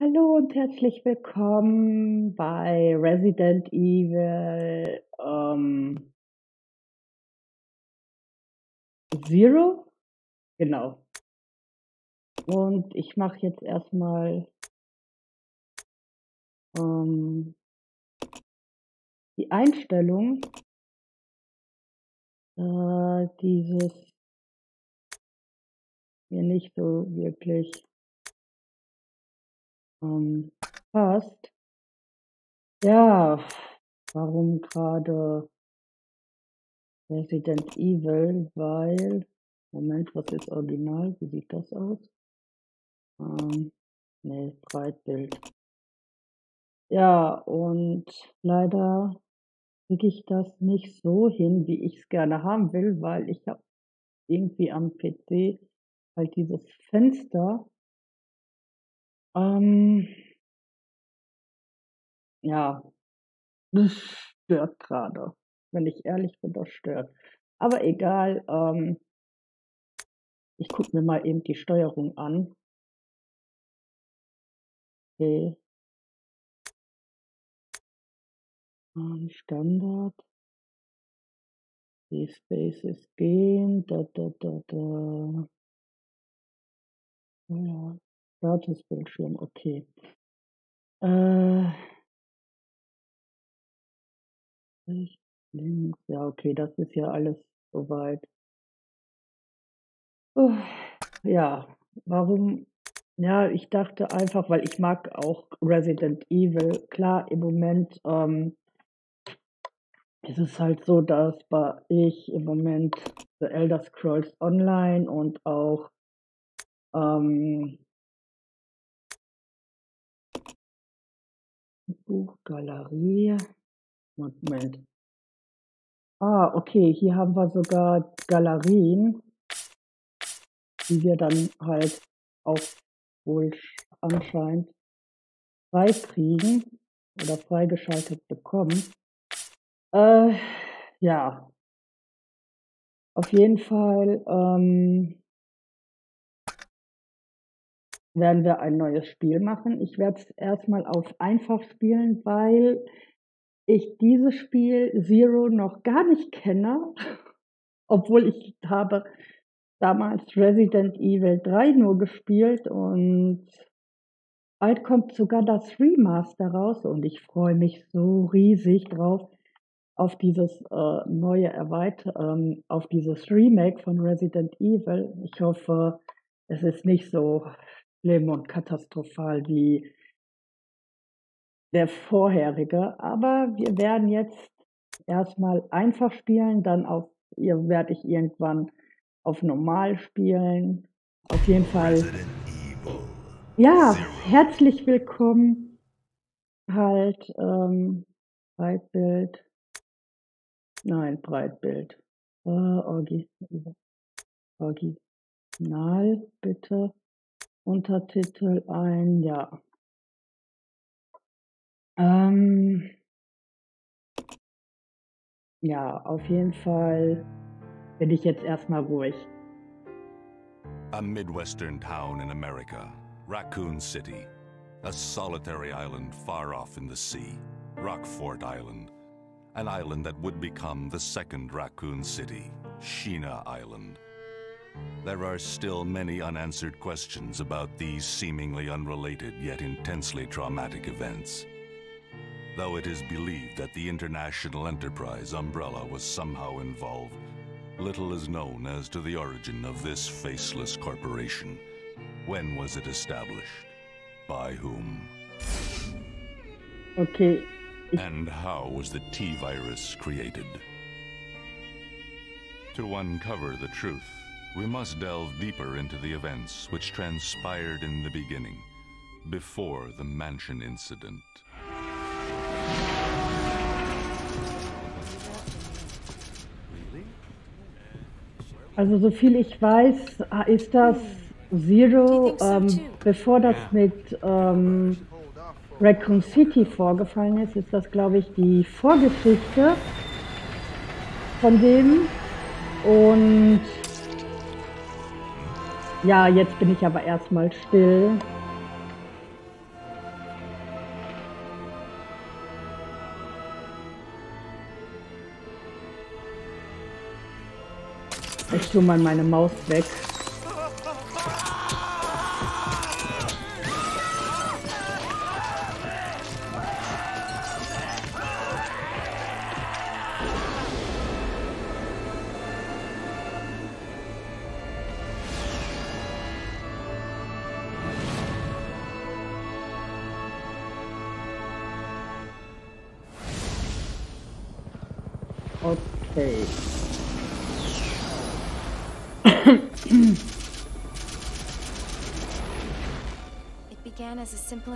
Hallo und herzlich willkommen bei Resident Evil ähm, Zero. Genau. Und ich mache jetzt erstmal ähm, die Einstellung äh, dieses mir nicht so wirklich ähm, passt. Ja, warum gerade Resident Evil? Weil, Moment, was ist original? Wie sieht das aus? Ähm, nee, Breitbild. Ja, und leider kriege ich das nicht so hin, wie ich es gerne haben will, weil ich habe irgendwie am PC halt dieses Fenster. Ähm, ja, das stört gerade. Wenn ich ehrlich bin, das stört. Aber egal, ähm, ich gucke mir mal eben die Steuerung an. Okay. Ähm, Standard. Die Spaces gehen. Da, da, da, da. Ja, Statusbildschirm, okay. Äh, ja, okay, das ist ja alles soweit. Uff, ja, warum? Ja, ich dachte einfach, weil ich mag auch Resident Evil. Klar, im Moment ähm, ist es halt so, dass ich im Moment The Elder Scrolls Online und auch ähm, Buchgalerie. Moment. Ah, okay, hier haben wir sogar Galerien, die wir dann halt auch wohl sch- anscheinend freikriegen oder freigeschaltet bekommen. Äh, ja, auf jeden Fall ähm, werden wir ein neues Spiel machen. Ich werde es erstmal auf einfach spielen, weil ich dieses Spiel Zero noch gar nicht kenne, obwohl ich habe damals Resident Evil 3 nur gespielt und bald kommt sogar das Remaster raus und ich freue mich so riesig drauf auf dieses äh, neue Erweit ähm, auf dieses Remake von Resident Evil. Ich hoffe, es ist nicht so schlimm und katastrophal wie der vorherige, aber wir werden jetzt erstmal einfach spielen, dann auf ihr werde ich irgendwann auf normal spielen. Auf jeden Fall ja, herzlich willkommen halt ähm, Breitbild. Nein, Breitbild. Äh, Orgi Original bitte. Untertitel ein, ja. Ähm, ja, auf jeden Fall bin ich jetzt erstmal ruhig. A Midwestern town in America, Raccoon City. A solitary island far off in the sea, Rockfort Island. An island that would become the second Raccoon City, Sheena Island. There are still many unanswered questions about these seemingly unrelated yet intensely traumatic events. Though it is believed that the international enterprise umbrella was somehow involved, little is known as to the origin of this faceless corporation. When was it established? By whom? Okay, And how was the T virus created? To uncover the truth, we must delve deeper into the events which transpired in the beginning, before the mansion incident. also so viel ich weiß, ist das Zero, ähm, bevor das mit ähm, Raccoon City vorgefallen ist, ist das, glaube ich, die Vorgeschichte von dem. Und ja, jetzt bin ich aber erstmal still. Ich tue mal meine Maus weg.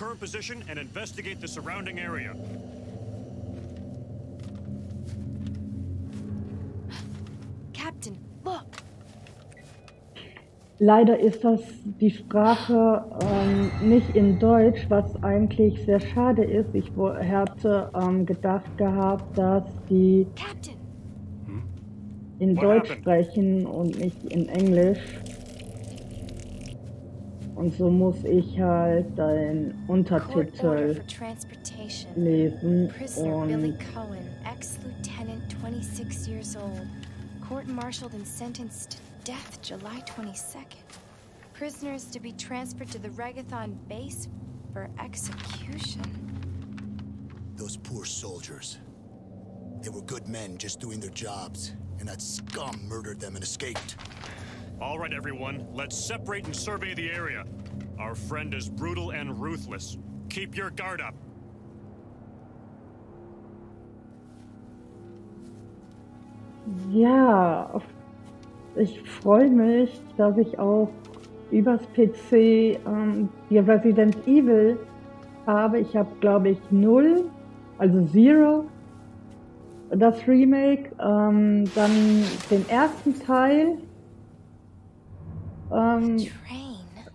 Current position and investigate the surrounding area. Captain, look! Leider ist das die Sprache ähm, nicht in Deutsch, was eigentlich sehr schade ist. Ich hätte ähm, gedacht gehabt, dass die Captain! in What Deutsch happened? sprechen und nicht in Englisch. Und so muss ich halt den Court order Untertitel transportation. lesen Prisoner Billy und Cohen, ex-lieutenant, 26 years old. Court-martialed and sentenced to death July 22nd. Prisoners to be transferred to the Regathon base for execution. those poor soldiers. They were good men just doing their jobs, and that scum murdered them and escaped. All right, everyone, let's separate and survey the area. Our friend is brutal and ruthless. Keep your guard up. ja, ich freue mich, dass ich auch übers PC ähm, die Resident Evil habe. Ich habe, glaube ich, 0, also Zero, das Remake, ähm, dann den ersten Teil ähm,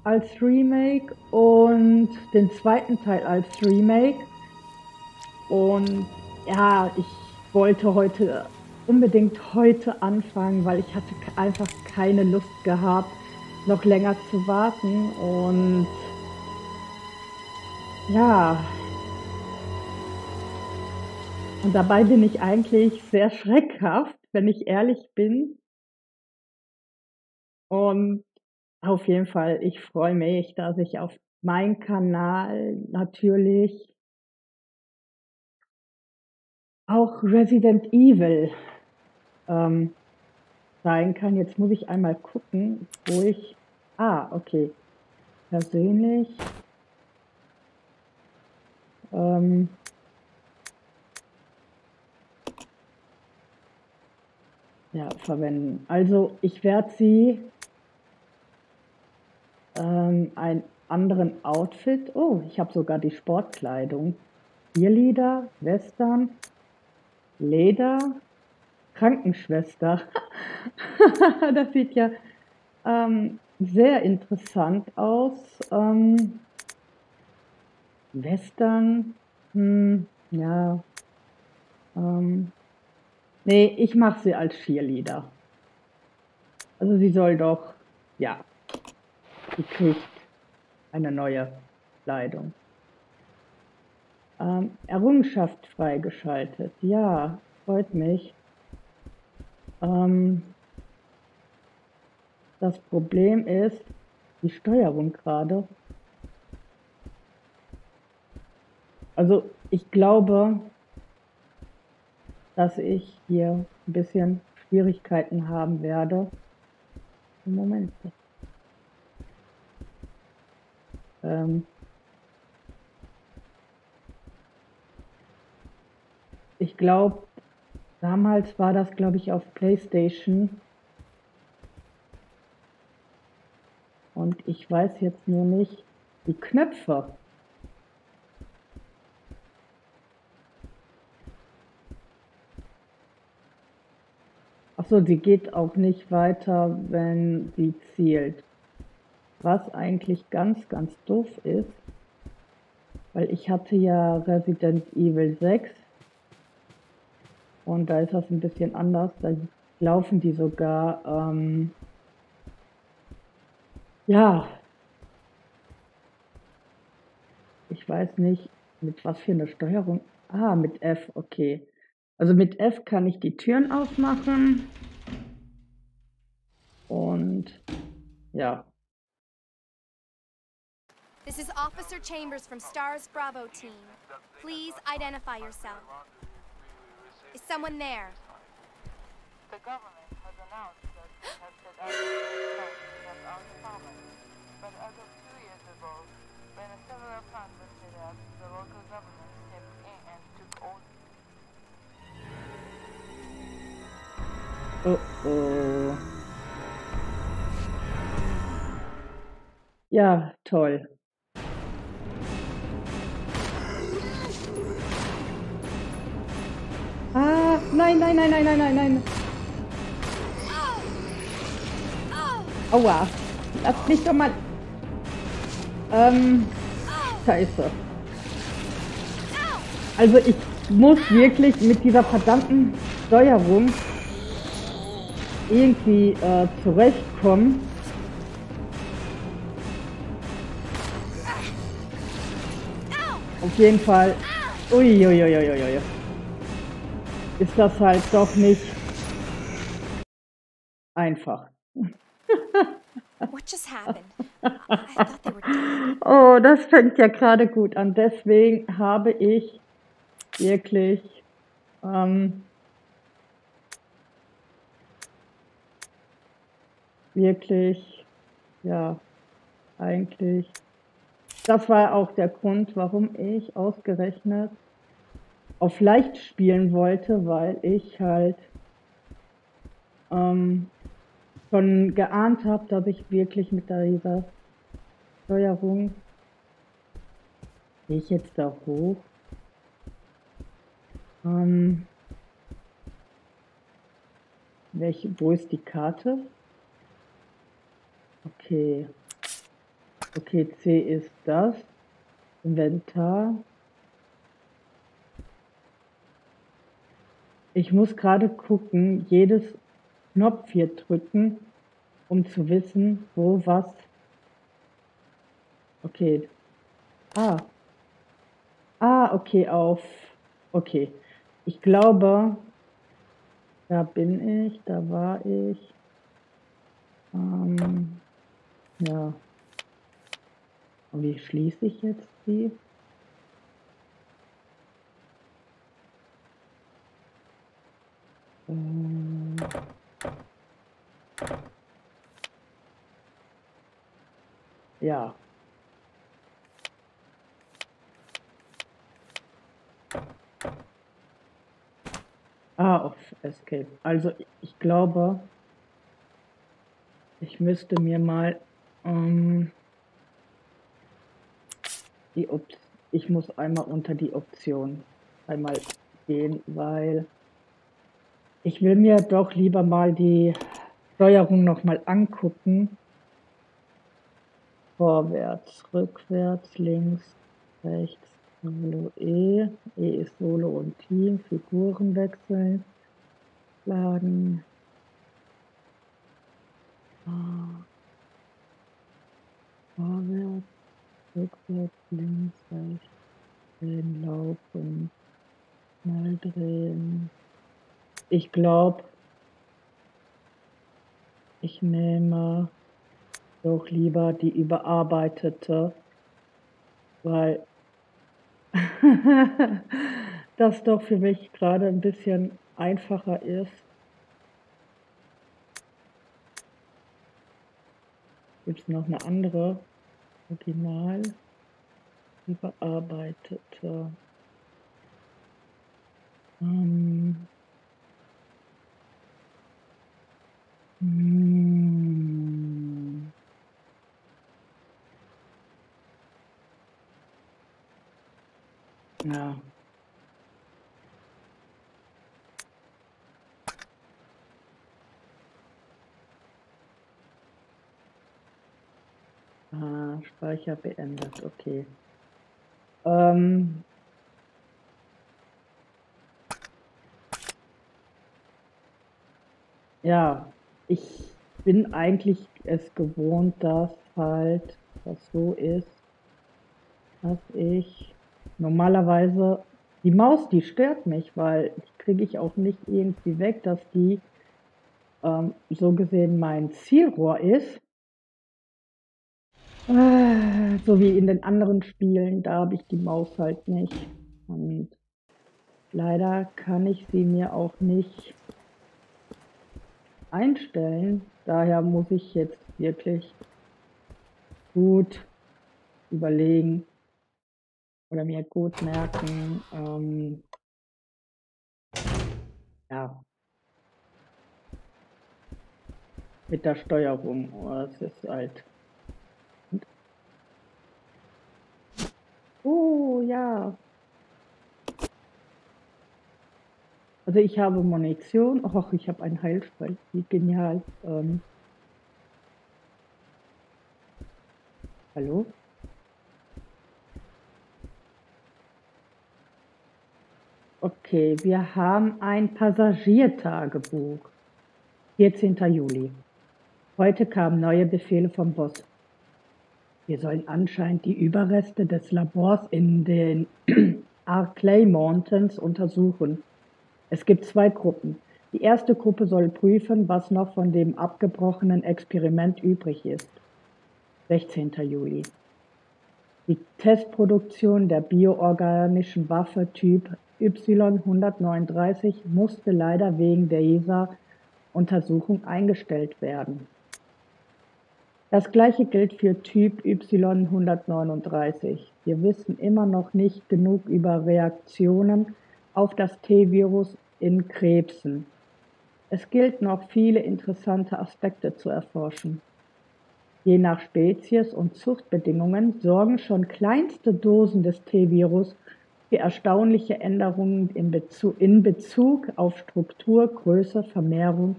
als Remake und den zweiten Teil als Remake. Und ja, ich wollte heute unbedingt heute anfangen, weil ich hatte einfach keine Lust gehabt, noch länger zu warten. Und ja. Und dabei bin ich eigentlich sehr schreckhaft, wenn ich ehrlich bin. Und auf jeden Fall, ich freue mich, dass ich auf meinem Kanal natürlich auch Resident Evil ähm, zeigen kann. Jetzt muss ich einmal gucken, wo ich. Ah, okay. Persönlich. Ähm, ja, verwenden. Also ich werde sie ähm, einen anderen Outfit. Oh, ich habe sogar die Sportkleidung. Cheerleader, Western, Leder, Krankenschwester. das sieht ja ähm, sehr interessant aus. Ähm, Western, hm, ja. Ähm, nee, ich mache sie als Cheerleader. Also sie soll doch, ja, sie kriegt eine neue Kleidung. Ähm, Errungenschaft freigeschaltet. Ja, freut mich. Ähm, das Problem ist die Steuerung gerade. Also ich glaube, dass ich hier ein bisschen Schwierigkeiten haben werde. Moment. Ähm, ich glaube, damals war das, glaube ich, auf PlayStation. Und ich weiß jetzt nur nicht die Knöpfe. Achso, sie geht auch nicht weiter, wenn sie zielt. Was eigentlich ganz, ganz doof ist, weil ich hatte ja Resident Evil 6 und da ist das ein bisschen anders. Da laufen die sogar, ähm, ja, ich weiß nicht, mit was für eine Steuerung. Ah, mit F, okay. Also mit F kann ich die Türen aufmachen. Und ja. This is Officer Chambers from STARS Bravo team. Please identify yourself. Is someone there? The government has announced that it has set out to of our department. But as of two years ago, when a several plants were set up, the local government stepped in and took all Oh oh. Ja, toll. Nein, nein, nein, nein, nein, nein, nein. Aua. Lass mich doch mal. Ähm. Scheiße. Also ich muss wirklich mit dieser verdammten Steuerung irgendwie äh, zurechtkommen. Auf jeden Fall. Uiuiuiuiui. Ist das halt doch nicht einfach. Oh, das fängt ja gerade gut an. Deswegen habe ich wirklich ähm, wirklich, ja, eigentlich. Das war auch der Grund, warum ich ausgerechnet auf leicht spielen wollte, weil ich halt ähm, schon geahnt habe, dass ich wirklich mit dieser Steuerung gehe ich jetzt da hoch. Ähm, welche, wo ist die Karte? Okay. Okay, C ist das. Inventar. Ich muss gerade gucken, jedes Knopf hier drücken, um zu wissen, wo was. Okay. Ah. Ah, okay, auf. Okay. Ich glaube, da bin ich, da war ich. Ähm, ja. Und wie schließe ich jetzt die? Ja. Ah, auf Escape. Also ich glaube, ich müsste mir mal ähm, die Op ich muss einmal unter die Option einmal gehen, weil ich will mir doch lieber mal die Steuerung noch mal angucken. Vorwärts, rückwärts, links, rechts, Solo E. E ist Solo und Team, Figuren wechseln, laden. Vorwärts, rückwärts, links, rechts, drehen, laufen, mal drehen. Ich glaube, ich nehme doch lieber die überarbeitete, weil das doch für mich gerade ein bisschen einfacher ist. Gibt es noch eine andere Original überarbeitete? Ähm, Hm. Ja. Ah, Speicher beendet, okay. Ähm, ja, ich bin eigentlich es gewohnt, dass halt das so ist, dass ich normalerweise die Maus, die stört mich, weil die kriege ich auch nicht irgendwie weg, dass die ähm, so gesehen mein Zielrohr ist. Äh, so wie in den anderen Spielen, da habe ich die Maus halt nicht. Und leider kann ich sie mir auch nicht einstellen. Daher muss ich jetzt wirklich gut überlegen oder mir gut merken, ähm, ja, mit der Steuerung. Oh, das ist halt. Oh ja. Also ich habe Munition. Och, ich habe einen Heilspray. Wie genial. Ähm, hallo? Okay, wir haben ein Passagiertagebuch. 14. Juli. Heute kamen neue Befehle vom Boss. Wir sollen anscheinend die Überreste des Labors in den Arclay Mountains untersuchen. Es gibt zwei Gruppen. Die erste Gruppe soll prüfen, was noch von dem abgebrochenen Experiment übrig ist. 16. Juli. Die Testproduktion der bioorganischen Waffe Typ Y-139 musste leider wegen dieser Untersuchung eingestellt werden. Das gleiche gilt für Typ Y-139. Wir wissen immer noch nicht genug über Reaktionen auf das T-Virus in Krebsen. Es gilt noch viele interessante Aspekte zu erforschen. Je nach Spezies und Zuchtbedingungen sorgen schon kleinste Dosen des T-Virus für erstaunliche Änderungen in Bezug, in Bezug auf Struktur, Größe, Vermehrung,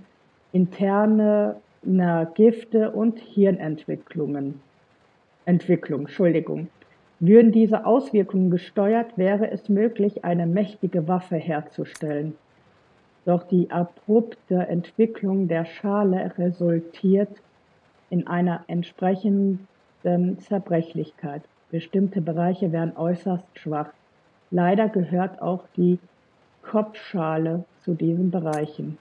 interne Gifte und Hirnentwicklungen. Entwicklung, Entschuldigung. Würden diese Auswirkungen gesteuert, wäre es möglich, eine mächtige Waffe herzustellen. Doch die abrupte Entwicklung der Schale resultiert in einer entsprechenden Zerbrechlichkeit. Bestimmte Bereiche werden äußerst schwach. Leider gehört auch die Kopfschale zu diesen Bereichen.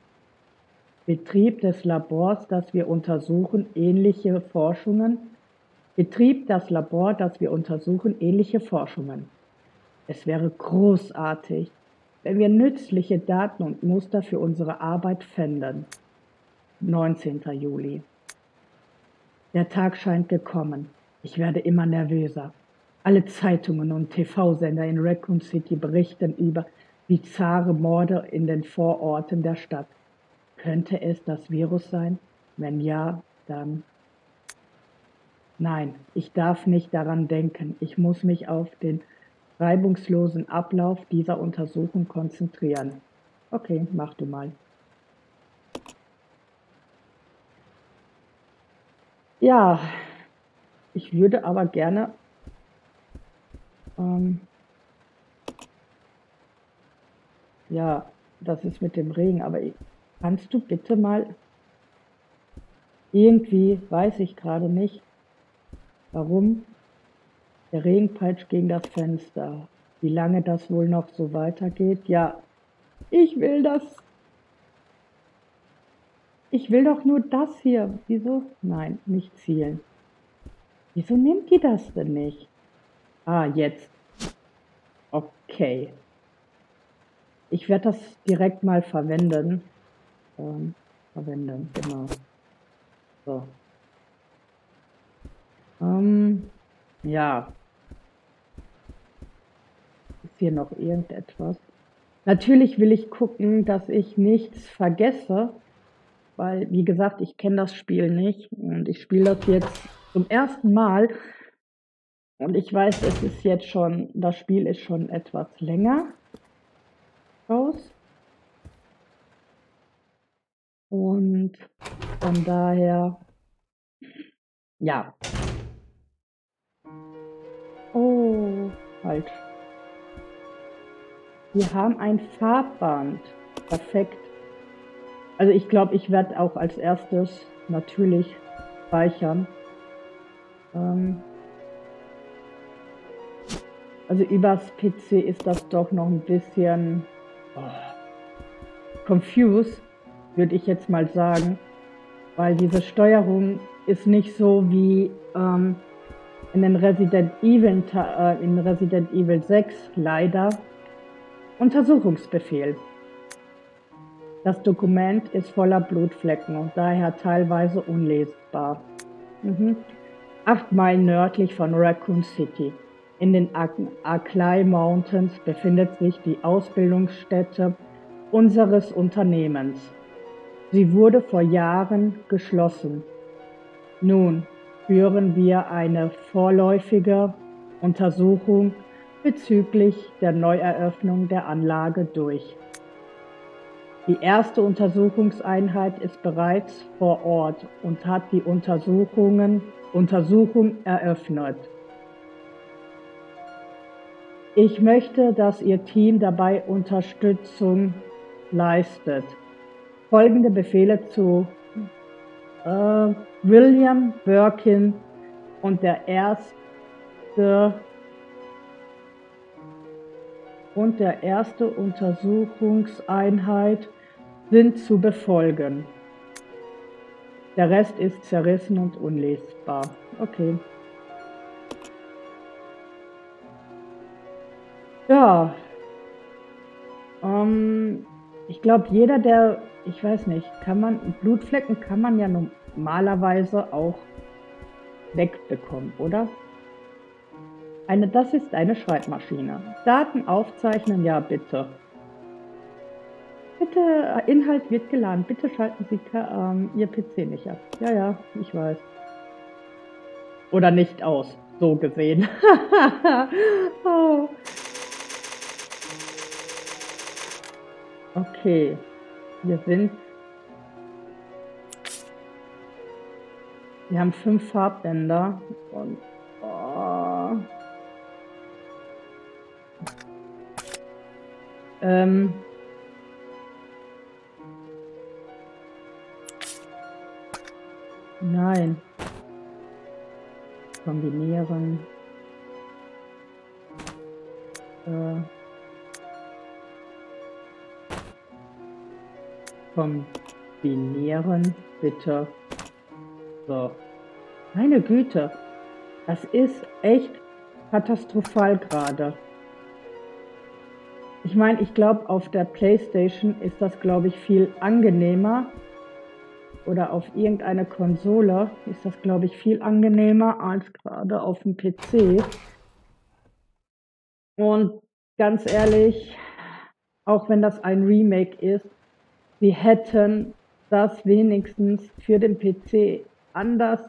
Betrieb des Labors, das wir untersuchen, ähnliche Forschungen. Betrieb das Labor, das wir untersuchen, ähnliche Forschungen. Es wäre großartig, wenn wir nützliche Daten und Muster für unsere Arbeit fänden. 19. Juli. Der Tag scheint gekommen. Ich werde immer nervöser. Alle Zeitungen und TV-Sender in Raccoon City berichten über bizarre Morde in den Vororten der Stadt. Könnte es das Virus sein? Wenn ja, dann. Nein, ich darf nicht daran denken. Ich muss mich auf den reibungslosen Ablauf dieser Untersuchung konzentrieren. Okay, mach du mal. Ja, ich würde aber gerne ähm, ja, das ist mit dem Regen, aber ich, Kannst du bitte mal irgendwie, weiß ich gerade nicht, warum der Regen peitscht gegen das Fenster. Wie lange das wohl noch so weitergeht? Ja, ich will das. Ich will doch nur das hier. Wieso? Nein, nicht zielen. Wieso nimmt die das denn nicht? Ah, jetzt. Okay. Ich werde das direkt mal verwenden ähm, verwenden. Genau. So. Ähm, ja. Ist hier noch irgendetwas? Natürlich will ich gucken, dass ich nichts vergesse, weil, wie gesagt, ich kenne das Spiel nicht und ich spiele das jetzt zum ersten Mal. Und ich weiß, es ist jetzt schon, das Spiel ist schon etwas länger raus. Und von daher, ja. Falsch. Wir haben ein Farbband. Perfekt. Also ich glaube, ich werde auch als erstes natürlich speichern. Ähm also übers PC ist das doch noch ein bisschen oh, confused, würde ich jetzt mal sagen. Weil diese Steuerung ist nicht so wie ähm, in den Resident Evil, äh, in Resident Evil 6 leider. Untersuchungsbefehl. Das Dokument ist voller Blutflecken und daher teilweise unlesbar. Mhm. Acht Meilen nördlich von Raccoon City. In den Arklay Mountains befindet sich die Ausbildungsstätte unseres Unternehmens. Sie wurde vor Jahren geschlossen. Nun führen wir eine vorläufige Untersuchung bezüglich der Neueröffnung der Anlage durch. Die erste Untersuchungseinheit ist bereits vor Ort und hat die Untersuchungen, Untersuchung eröffnet. Ich möchte, dass Ihr Team dabei Unterstützung leistet. Folgende Befehle zu äh, William Birkin und der erste und der erste Untersuchungseinheit sind zu befolgen. Der Rest ist zerrissen und unlesbar. Okay. Ja. Ähm, ich glaube, jeder, der, ich weiß nicht, kann man, Blutflecken kann man ja normalerweise auch wegbekommen, oder? Eine, das ist eine Schreibmaschine. Daten aufzeichnen, ja bitte. Bitte, Inhalt wird geladen. Bitte schalten Sie ähm, Ihr PC nicht ab. Ja, ja, ich weiß. Oder nicht aus, so gesehen. oh. Okay, wir sind... Wir haben fünf Farbbänder und... Oh. Ähm, Nein. Kombinieren. Äh. Kombinieren, bitte. So. Meine Güte. Das ist echt katastrophal gerade. Ich meine, ich glaube, auf der PlayStation ist das, glaube ich, viel angenehmer, oder auf irgendeine Konsole ist das, glaube ich, viel angenehmer als gerade auf dem PC. Und ganz ehrlich, auch wenn das ein Remake ist, sie hätten das wenigstens für den PC anders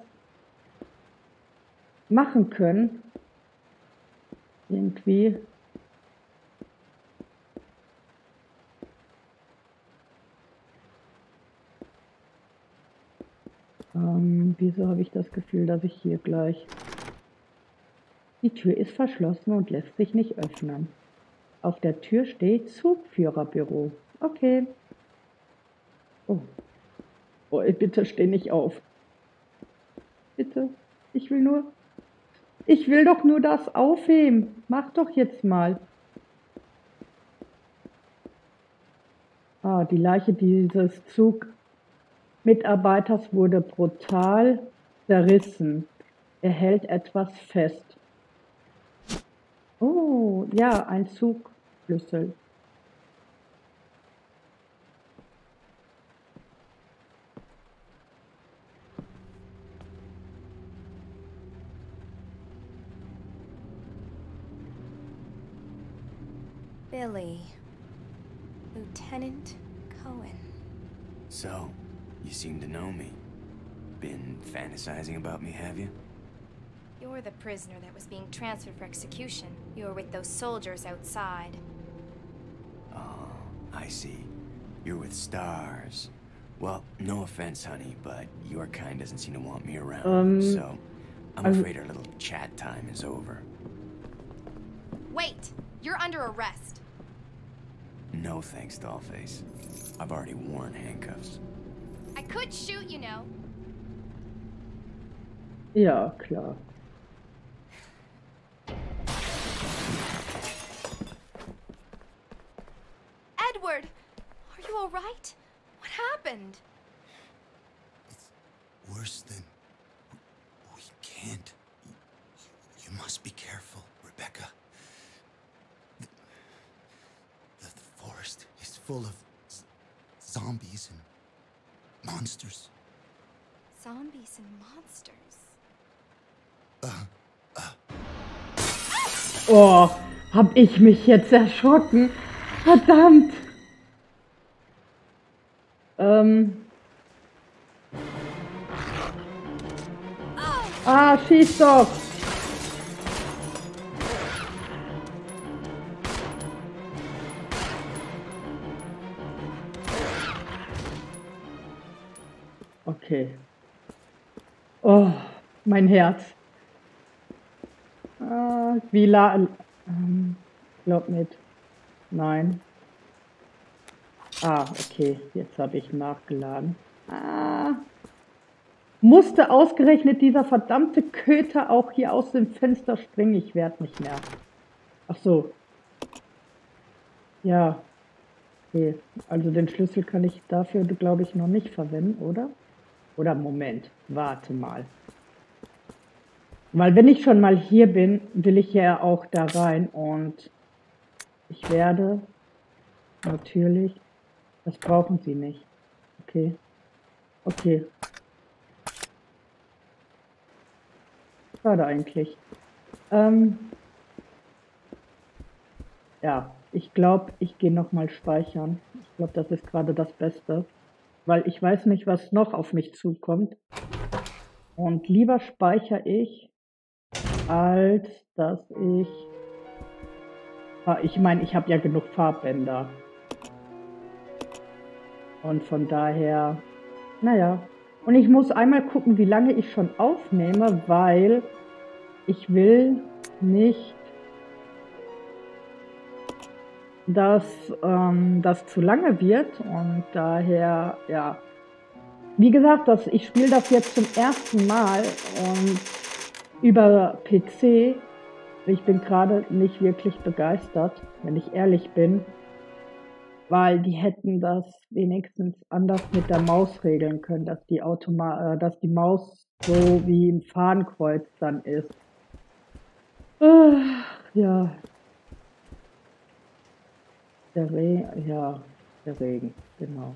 machen können. Irgendwie. Ähm, wieso habe ich das Gefühl, dass ich hier gleich... Die Tür ist verschlossen und lässt sich nicht öffnen. Auf der Tür steht Zugführerbüro. Okay. Oh. Oh, bitte steh nicht auf. Bitte. Ich will nur... Ich will doch nur das aufheben. Mach doch jetzt mal. Ah, die Leiche dieses Zug Mitarbeiters wurde brutal zerrissen. Er hält etwas fest. Oh, ja, ein Zugschlüssel. Fantasizing about me, have you? You're the prisoner that was being transferred for execution. You were with those soldiers outside. Oh, I see. You're with stars. Well, no offense, honey, but your kind doesn't seem to want me around. Um, so, I'm also- afraid our little chat time is over. Wait! You're under arrest. No thanks, Dollface. I've already worn handcuffs. I could shoot, you know. Ja, klar. Edward! Are you alright? What happened? Oh, hab ich mich jetzt erschrocken. Verdammt. Ähm. Ah, schieß doch. Okay. Oh, mein Herz. Wie la... Ähm, glaub nicht. Nein. Ah, okay. Jetzt habe ich nachgeladen. Ah. Musste ausgerechnet dieser verdammte Köter auch hier aus dem Fenster springen? Ich werd nicht mehr. Ach so. Ja. Okay. Also den Schlüssel kann ich dafür, glaube ich, noch nicht verwenden, oder? Oder Moment. Warte mal. Weil wenn ich schon mal hier bin, will ich ja auch da rein und ich werde natürlich, das brauchen Sie nicht. Okay. Okay. Schade eigentlich. Ähm, ja, ich glaube, ich gehe nochmal speichern. Ich glaube, das ist gerade das Beste, weil ich weiß nicht, was noch auf mich zukommt. Und lieber speichere ich, als dass ich... Ah, Ich meine, ich habe ja genug Farbbänder. Und von daher, naja. Und ich muss einmal gucken, wie lange ich schon aufnehme, weil ich will nicht, dass ähm, das zu lange wird. Und daher, ja. Wie gesagt, das, ich spiele das jetzt zum ersten Mal und über PC. Ich bin gerade nicht wirklich begeistert, wenn ich ehrlich bin, weil die hätten das wenigstens anders mit der Maus regeln können, dass die Automa äh, dass die Maus so wie ein Fahnenkreuz dann ist. Äh, ja. Der Regen, ja, der Regen, genau.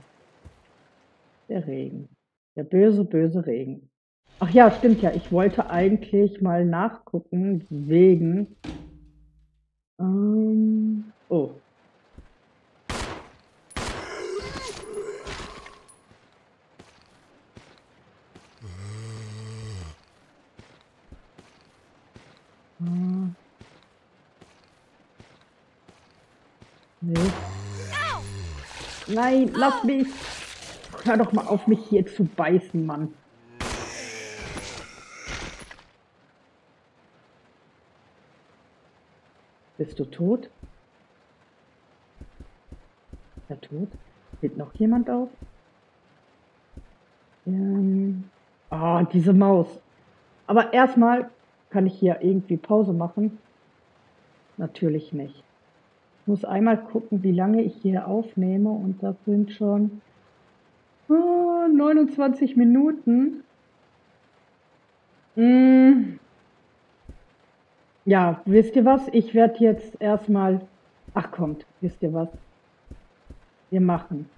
Der Regen. Der böse, böse Regen. Ach ja, stimmt ja. Ich wollte eigentlich mal nachgucken wegen. Ähm, oh. Nee. Nein, lass mich. Hör doch mal auf, mich hier zu beißen, Mann. Bist du tot? Ist er tot? Steht noch jemand auf? Ähm. Ah, diese Maus. Aber erstmal kann ich hier irgendwie Pause machen. Natürlich nicht. Ich muss einmal gucken, wie lange ich hier aufnehme und das sind schon ah, 29 Minuten. Mm. Ja, wisst ihr was? Ich werde jetzt erstmal. Ach kommt, wisst ihr was? Wir machen.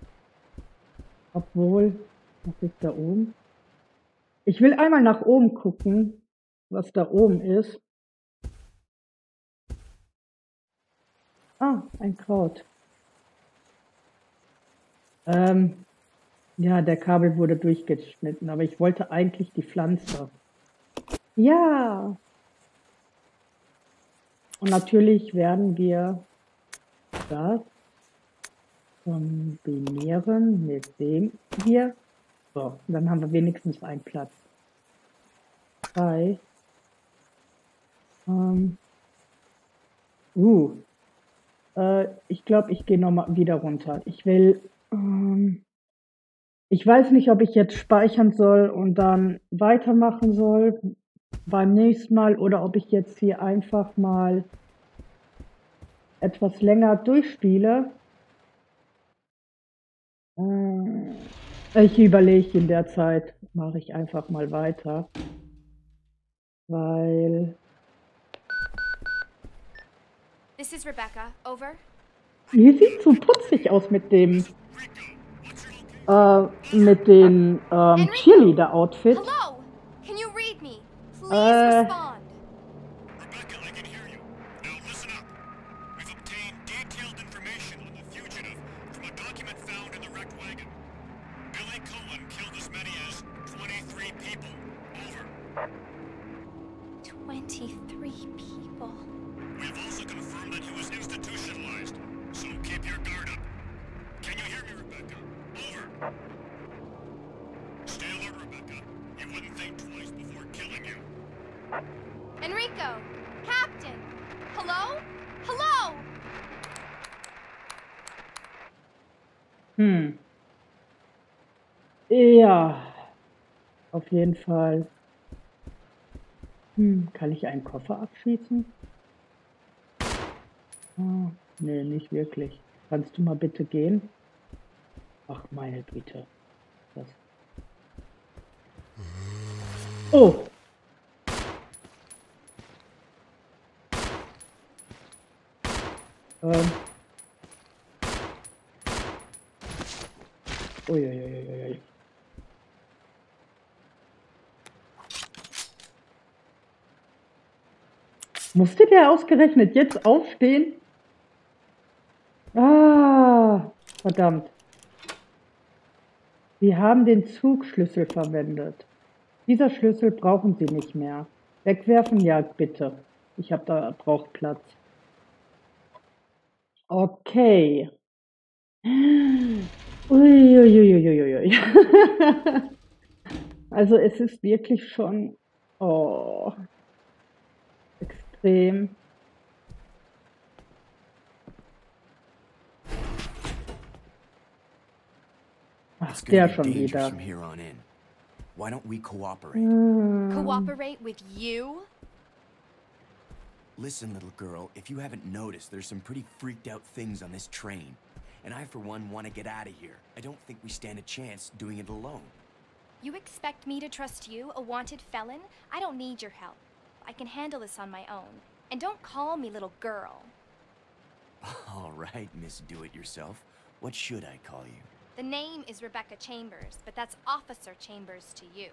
Obwohl, was ist da oben? Ich will einmal nach oben gucken, was da oben ist. Ah, ein Kraut. Ähm, ja, der Kabel wurde durchgeschnitten, aber ich wollte eigentlich die Pflanze. Ja, Und natürlich werden wir das kombinieren mit dem hier. So, dann haben wir wenigstens einen Platz. Drei. Ähm, uh, äh, ich glaube, ich gehe nochmal wieder runter. Ich will, ähm, ich weiß nicht, ob ich jetzt speichern soll und dann weitermachen soll beim nächsten Mal oder ob ich jetzt hier einfach mal etwas länger durchspiele. Äh, ich überlege in der Zeit, mache ich einfach mal weiter. Weil This is Rebecca. Over. hier sieht so putzig aus mit dem äh, mit den ähm, Cheerleader-Outfits. Please Uh, respond. Rebecca, I can hear you. Now listen up. We've obtained detailed information on the fugitive from a document found in the wrecked wagon. Billy Cohen killed as many as 23 people. Over. 23 people. We have also confirmed that he was Enrico! Captain! Hello? Hello! Hm. Ja, auf jeden Fall. Hm, kann ich einen Koffer abschließen? Ah, nee, nicht wirklich. Kannst du mal bitte gehen? Ach, meine Güte. Das. Oh! Ähm. Uiuiuiui. Musste der ausgerechnet jetzt aufstehen? Ah, verdammt. Sie haben den Zugschlüssel verwendet. Dieser Schlüssel brauchen Sie nicht mehr. Wegwerfen? Ja, bitte. Ich habe da braucht Platz. Okay. Uiuiuiuiui. Also es ist wirklich schon oh, extrem. Ach, der schon wieder. Why don't we cooperate? Hm. Cooperate with you? Listen, little girl, if you haven't noticed, there's some pretty freaked out things on this train. And I, for one, want to get out of here. I don't think we stand a chance doing it alone. You expect me to trust you, a wanted felon? I don't need your help. I can handle this on my own. And don't call me little girl. All right, Miss Do It Yourself. What should I call you? The name is Rebecca Chambers, but that's Officer Chambers to you.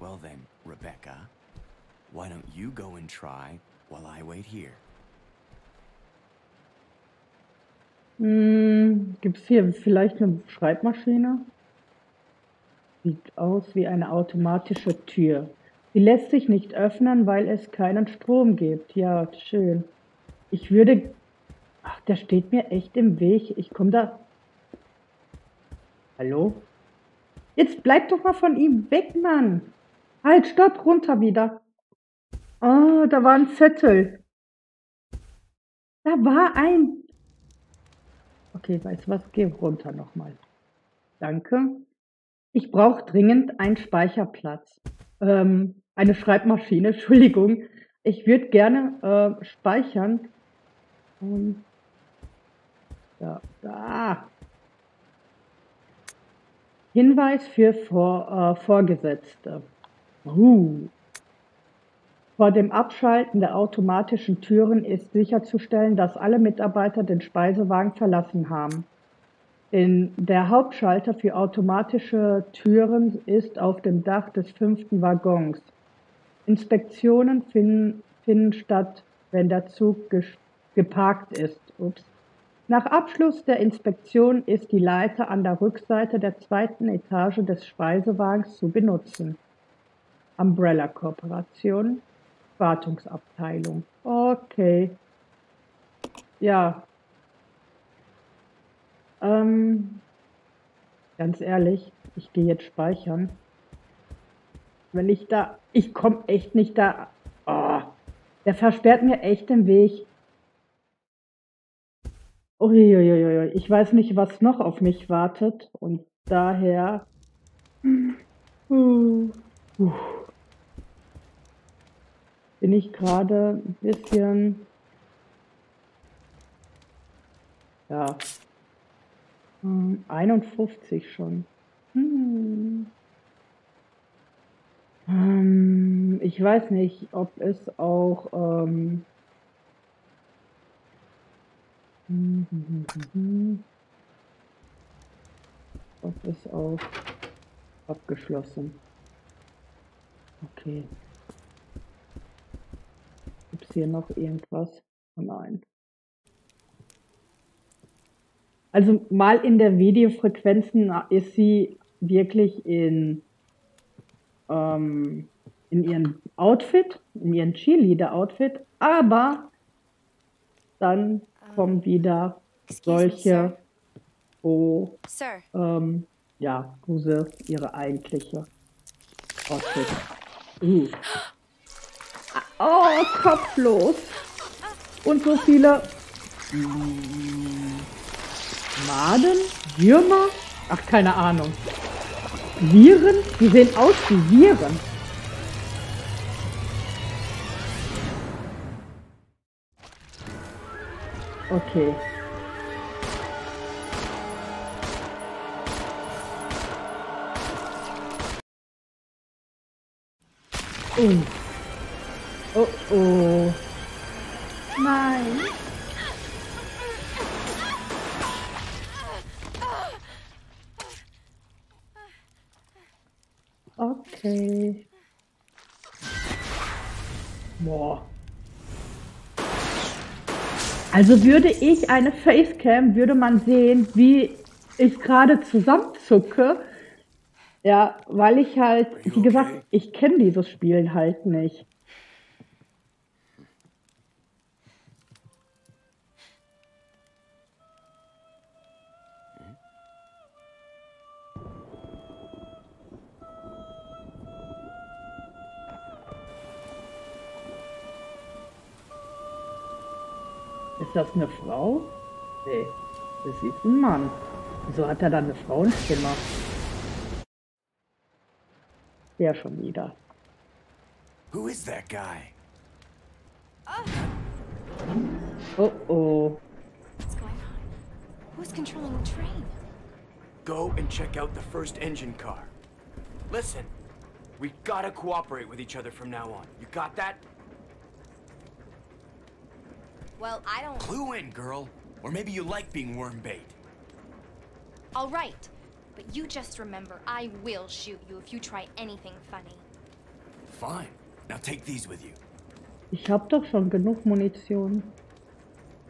Well then, Rebecca, why don't you go and try while I wait here? Hm, Gibt es hier vielleicht eine Schreibmaschine? Sieht aus wie eine automatische Tür. Sie lässt sich nicht öffnen, weil es keinen Strom gibt. Ja, schön. Ich würde... Ach, der steht mir echt im Weg. Ich komme da... Hallo? Jetzt bleib doch mal von ihm weg, Mann. Halt, stopp, runter wieder. Oh, da war ein Zettel. Da war ein Okay, weißt du was? Geh runter nochmal. Danke. Ich brauche dringend einen Speicherplatz. Ähm, eine Schreibmaschine, Entschuldigung. Ich würde gerne äh, speichern. Ähm, ja, da. Hinweis für Vor, äh, Vorgesetzte. Uh. Vor dem Abschalten der automatischen Türen ist sicherzustellen, dass alle Mitarbeiter den Speisewagen verlassen haben. In der Hauptschalter für automatische Türen ist auf dem Dach des fünften Waggons. Inspektionen finden, finden statt, wenn der Zug geparkt ist. Ups. Nach Abschluss der Inspektion ist die Leiter an der Rückseite der zweiten Etage des Speisewagens zu benutzen. Umbrella Corporation, Wartungsabteilung. Okay. Ja. Ähm, ganz ehrlich, ich gehe jetzt speichern. Wenn ich da, ich komme echt nicht da. Oh, der versperrt mir echt den Weg. Uiuiui, ich weiß nicht, was noch auf mich wartet und daher. Uh, uh, bin ich gerade ein bisschen. Ja. Hm, 51 schon. Hm. Ähm, ich weiß nicht, ob es auch. Ähm, ob es auch abgeschlossen. Okay. Hier noch irgendwas? Oh nein. Also mal in der Videofrequenzen ist sie wirklich in, ähm, in ihrem Outfit, in ihrem Cheerleader-Outfit, aber dann kommen wieder solche, wo Sir, ähm, ja, wo sie ihre eigentliche Outfit. Uh. Oh, kopflos. Und so viele Maden, Würmer, ach keine Ahnung. Viren, die sehen aus wie Viren. Okay. Oh. Oh oh. Nein. Okay. Boah. Also würde ich eine Facecam, würde man sehen, wie ich gerade zusammenzucke. Ja, weil ich halt, wie gesagt, ich kenne dieses Spiel halt nicht. Das eine Frau? Nee, das ist ein Mann. Wieso hat er dann eine Frauenstimme? Der schon wieder. Who is that guy? Oh oh. what's going on? Who's controlling the train? Go and check out the first engine car. Listen, we gotta cooperate with each other from now on. You got that? Well, I don't. Clue in, girl. Or maybe you like being worm bait. All right. But you just remember, I will shoot you if you try anything funny. Fine. Now take these with you. Ich hab doch schon genug Munition.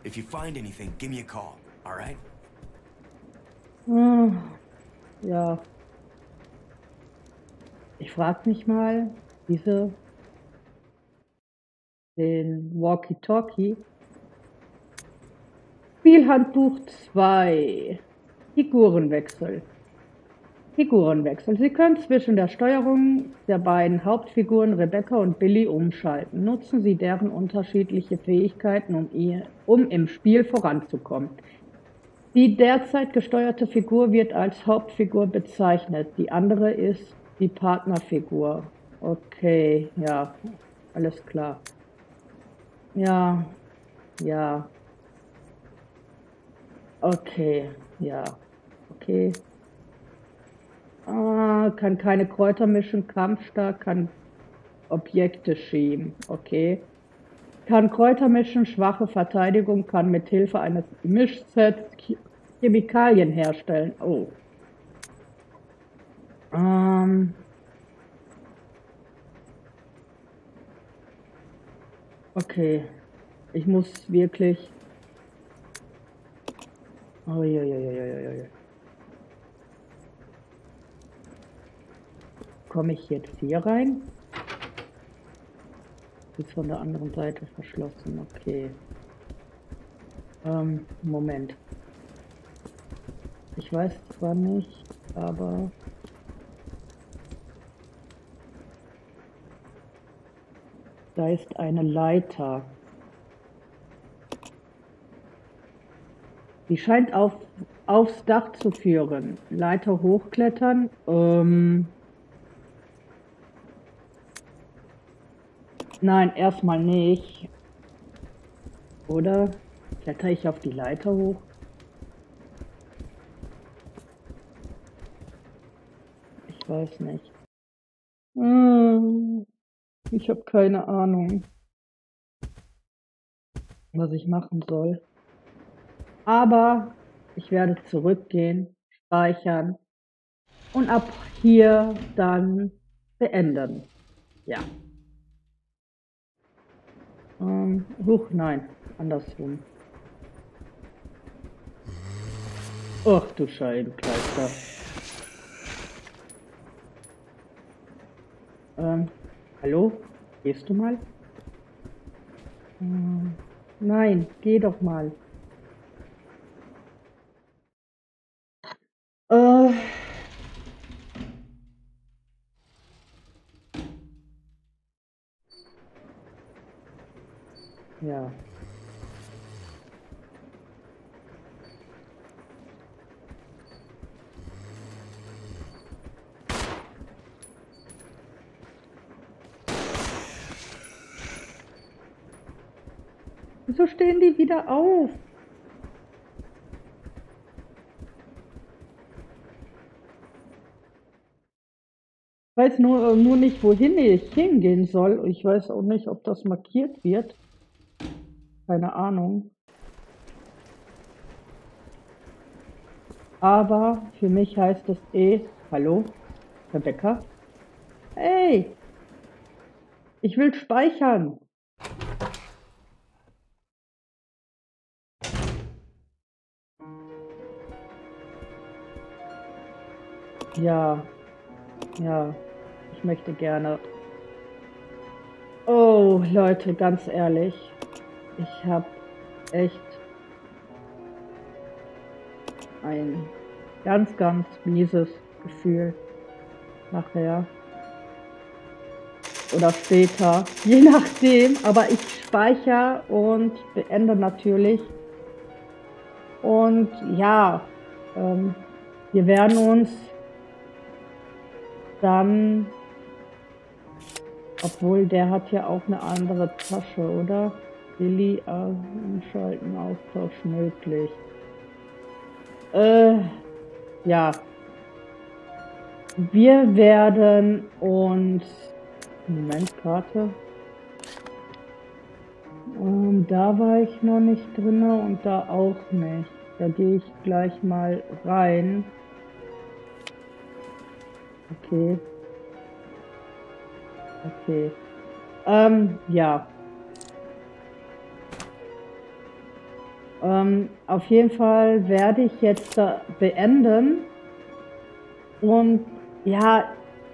If you find anything, give me a call, alright? Ah, ja. Ich frag mich mal, diese den Walkie-Talkie. Spielhandbuch 2. Figurenwechsel. Figurenwechsel. Sie können zwischen der Steuerung der beiden Hauptfiguren Rebecca und Billy umschalten. Nutzen Sie deren unterschiedliche Fähigkeiten, um, ihr, um im Spiel voranzukommen. Die derzeit gesteuerte Figur wird als Hauptfigur bezeichnet. Die andere ist die Partnerfigur. Okay, ja, alles klar. Ja, ja. Okay, ja, okay. Ah, kann keine Kräuter mischen, kampfstark, kann Objekte schieben. Okay. Kann Kräuter mischen, schwache Verteidigung, kann mit Hilfe eines Mischsets Ch- Chemikalien herstellen. Oh. Ähm. Okay. Ich muss wirklich. Oh, ja. Komme ich jetzt hier rein? Ist von der anderen Seite verschlossen, okay. Ähm, Moment. Ich weiß zwar nicht, aber... Da ist eine Leiter. Die scheint auf, aufs Dach zu führen. Leiter hochklettern. Ähm, nein, erstmal nicht. Oder kletter ich auf die Leiter hoch? Ich weiß nicht. Hm, Ich habe keine Ahnung, was ich machen soll. Aber ich werde zurückgehen, speichern und ab hier dann beenden. Ja. Ähm, huch, nein, andersrum. Ach du Scheibenkleister. Ähm, hallo? Gehst du mal? Ähm, nein, geh doch mal. Äh. Ja. Wieso stehen die wieder auf? Ich weiß nur, äh, nur nicht, wohin ich hingehen soll. Ich weiß auch nicht, ob das markiert wird. Keine Ahnung. Aber für mich heißt es eh, hallo, Rebecca. Hey, ich will speichern. Ja, ja, ich möchte gerne. Oh, Leute, ganz ehrlich, ich habe echt ein ganz, ganz mieses Gefühl nachher oder später, je nachdem. Aber ich speichere und beende natürlich. Und ja, ähm, wir werden uns dann, obwohl der hat ja auch eine andere Tasche, oder? Billy anschalten, Austausch möglich. Äh, ja. Wir werden uns, Moment, Karte. Und da war ich noch nicht drin und da auch nicht. Da gehe ich gleich mal rein. Okay. Okay. Ähm, ja. Ähm, auf jeden Fall werde ich jetzt beenden. Und ja,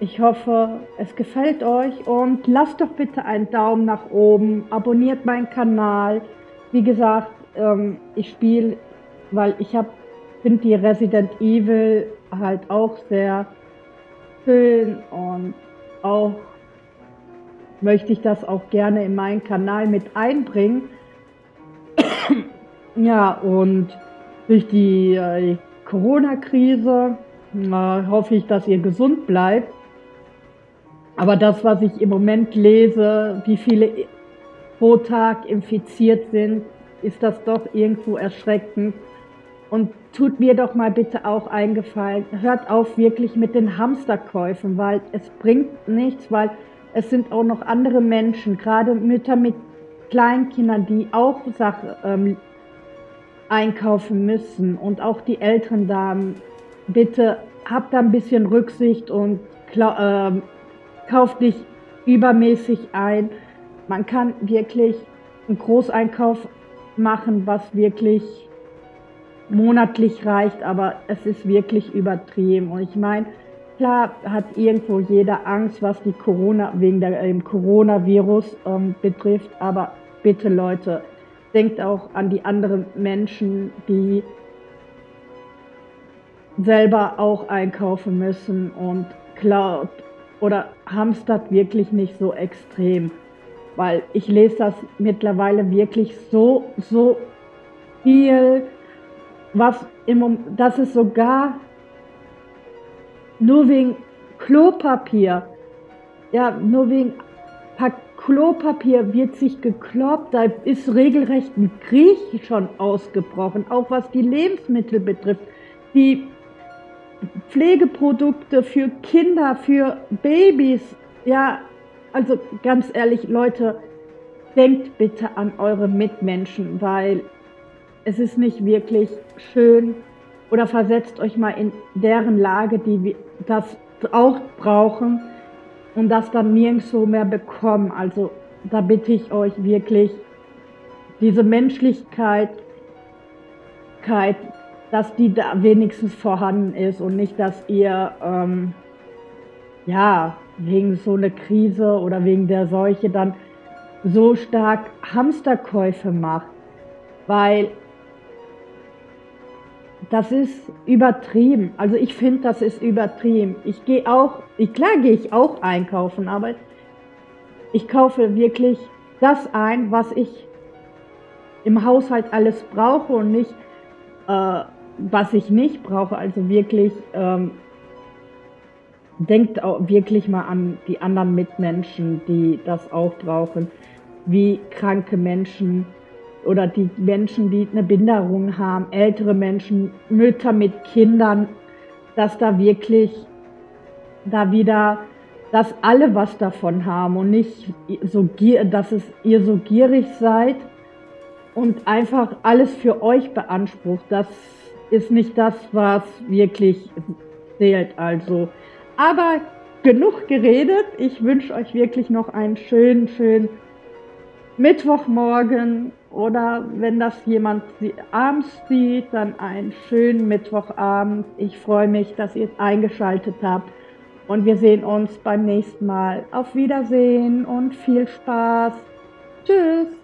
ich hoffe, es gefällt euch und lasst doch bitte einen Daumen nach oben, abonniert meinen Kanal. Wie gesagt, ähm, ich spiele, weil ich habe, finde die Resident Evil halt auch sehr schön und auch möchte ich das auch gerne in meinen Kanal mit einbringen. ja, und durch die äh, Corona-Krise äh, hoffe ich, dass ihr gesund bleibt. Aber das, was ich im Moment lese, wie viele pro Tag infiziert sind, ist das doch irgendwo erschreckend. Und tut mir doch mal bitte auch eingefallen, hört auf wirklich mit den Hamsterkäufen, weil es bringt nichts, weil es sind auch noch andere Menschen, gerade Mütter mit Kleinkindern, die auch Sachen ähm, einkaufen müssen und auch die älteren Damen. Bitte habt da ein bisschen Rücksicht und ähm, kauft nicht übermäßig ein. Man kann wirklich einen Großeinkauf machen, was wirklich monatlich reicht, aber es ist wirklich übertrieben. Und ich meine, klar hat irgendwo jeder Angst, was die Corona wegen der äh, Coronavirus ähm, betrifft, aber bitte Leute, denkt auch an die anderen Menschen, die selber auch einkaufen müssen und klaut oder hamstert wirklich nicht so extrem. Weil ich lese das mittlerweile wirklich so, so viel, was im Moment, das ist sogar nur wegen Klopapier, ja, nur wegen Klopapier wird sich gekloppt, da ist regelrecht ein Krieg schon ausgebrochen, auch was die Lebensmittel betrifft. Die Pflegeprodukte für Kinder, für Babys, ja, also ganz ehrlich, Leute, denkt bitte an eure Mitmenschen, weil es ist nicht wirklich schön oder versetzt euch mal in deren Lage, die das auch brauchen und das dann nirgendwo mehr bekommen. Also da bitte ich euch wirklich, diese Menschlichkeit, dass die da wenigstens vorhanden ist und nicht, dass ihr ähm, ja wegen so einer Krise oder wegen der Seuche dann so stark Hamsterkäufe macht, weil das ist übertrieben. Also ich finde, das ist übertrieben. Ich gehe auch, ich, klar gehe ich auch einkaufen, aber ich kaufe wirklich das ein, was ich im Haushalt alles brauche und nicht, äh, was ich nicht brauche. Also wirklich, ähm, denkt auch wirklich mal an die anderen Mitmenschen, die das auch brauchen, wie kranke Menschen, oder die Menschen, die eine Behinderung haben, ältere Menschen, Mütter mit Kindern, dass da wirklich da wieder, dass alle was davon haben und nicht so gier, dass es ihr so gierig seid und einfach alles für euch beansprucht. Das ist nicht das, was wirklich zählt. Also, aber genug geredet. Ich wünsche euch wirklich noch einen schönen, schönen Mittwochmorgen oder wenn das jemand abends sieht, dann einen schönen Mittwochabend. Ich freue mich, dass ihr eingeschaltet habt und wir sehen uns beim nächsten Mal. Auf Wiedersehen und viel Spaß. Tschüss.